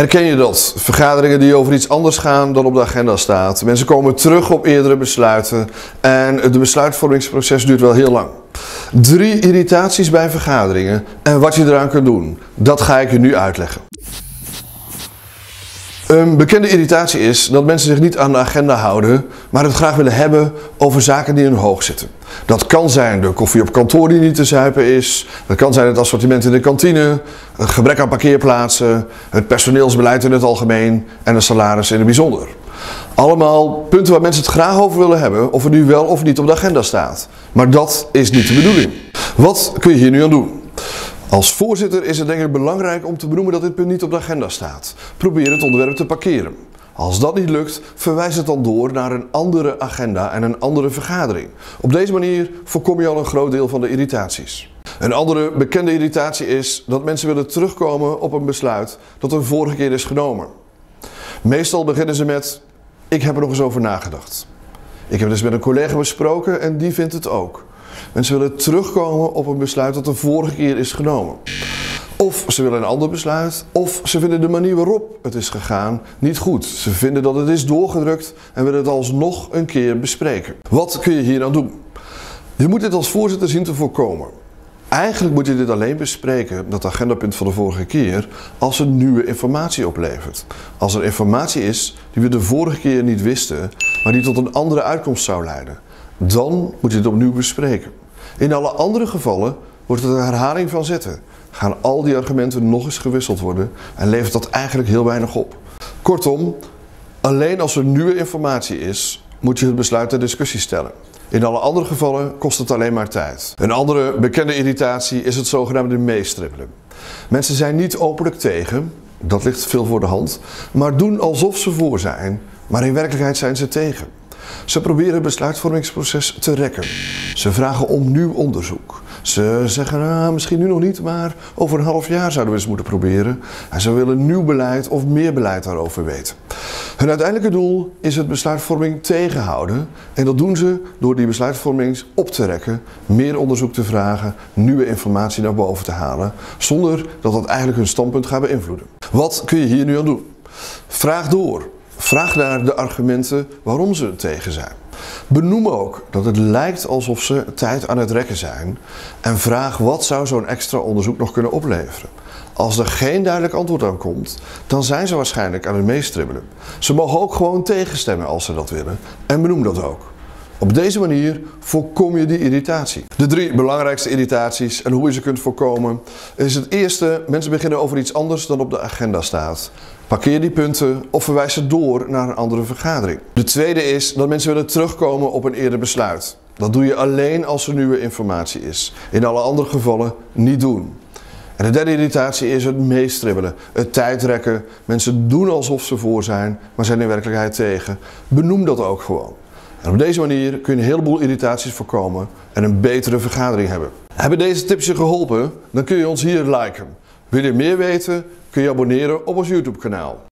Herken je dat? Vergaderingen die over iets anders gaan dan op de agenda staat. Mensen komen terug op eerdere besluiten en het besluitvormingsproces duurt wel heel lang. Drie irritaties bij vergaderingen en wat je eraan kunt doen. Dat ga ik je nu uitleggen. Een bekende irritatie is dat mensen zich niet aan de agenda houden, maar het graag willen hebben over zaken die hun hoog zitten. Dat kan zijn de koffie op kantoor die niet te zuipen is, dat kan zijn het assortiment in de kantine, het gebrek aan parkeerplaatsen, het personeelsbeleid in het algemeen en de salaris in het bijzonder. Allemaal punten waar mensen het graag over willen hebben, of het nu wel of niet op de agenda staat. Maar dat is niet de bedoeling. Wat kun je hier nu aan doen? Als voorzitter is het denk ik belangrijk om te benoemen dat dit punt niet op de agenda staat. Probeer het onderwerp te parkeren. Als dat niet lukt, verwijs het dan door naar een andere agenda en een andere vergadering. Op deze manier voorkom je al een groot deel van de irritaties. Een andere bekende irritatie is dat mensen willen terugkomen op een besluit dat een vorige keer is genomen. Meestal beginnen ze met, ik heb er nog eens over nagedacht. Ik heb dus met een collega besproken en die vindt het ook. Mensen willen terugkomen op een besluit dat de vorige keer is genomen. Of ze willen een ander besluit, of ze vinden de manier waarop het is gegaan niet goed. Ze vinden dat het is doorgedrukt en willen het alsnog een keer bespreken. Wat kun je hier aan doen? Je moet dit als voorzitter zien te voorkomen. Eigenlijk moet je dit alleen bespreken, dat agendapunt van de vorige keer, als er nieuwe informatie oplevert. Als er informatie is die we de vorige keer niet wisten, maar die tot een andere uitkomst zou leiden. Dan moet je het opnieuw bespreken. In alle andere gevallen wordt het een herhaling van zetten. Gaan al die argumenten nog eens gewisseld worden en levert dat eigenlijk heel weinig op. Kortom, alleen als er nieuwe informatie is, moet je het besluit ter discussie stellen. In alle andere gevallen kost het alleen maar tijd. Een andere bekende irritatie is het zogenaamde meestribbelen. Mensen zijn niet openlijk tegen, dat ligt veel voor de hand, maar doen alsof ze voor zijn, maar in werkelijkheid zijn ze tegen. Ze proberen het besluitvormingsproces te rekken. Ze vragen om nieuw onderzoek. Ze zeggen, ah, misschien nu nog niet, maar over een half jaar zouden we eens moeten proberen. En ze willen nieuw beleid of meer beleid daarover weten. Hun uiteindelijke doel is het besluitvorming tegenhouden. En dat doen ze door die besluitvorming op te rekken, meer onderzoek te vragen, nieuwe informatie naar boven te halen, zonder dat dat eigenlijk hun standpunt gaat beïnvloeden. Wat kun je hier nu aan doen? Vraag door. Vraag naar de argumenten waarom ze tegen zijn. Benoem ook dat het lijkt alsof ze tijd aan het rekken zijn en vraag wat zou zo'n extra onderzoek nog kunnen opleveren. Als er geen duidelijk antwoord aan komt, dan zijn ze waarschijnlijk aan het meestribbelen. Ze mogen ook gewoon tegenstemmen als ze dat willen en benoem dat ook. Op deze manier voorkom je die irritatie. De drie belangrijkste irritaties en hoe je ze kunt voorkomen is het eerste, mensen beginnen over iets anders dan op de agenda staat. Parkeer die punten of verwijs ze door naar een andere vergadering. De tweede is dat mensen willen terugkomen op een eerder besluit. Dat doe je alleen als er nieuwe informatie is. In alle andere gevallen niet doen. En de derde irritatie is het meestribbelen, het tijdrekken. Mensen doen alsof ze voor zijn, maar zijn in werkelijkheid tegen. Benoem dat ook gewoon. En op deze manier kun je een heleboel irritaties voorkomen en een betere vergadering hebben. Hebben deze tips je geholpen? Dan kun je ons hier liken. Wil je meer weten? Kun je abonneren op ons YouTube kanaal.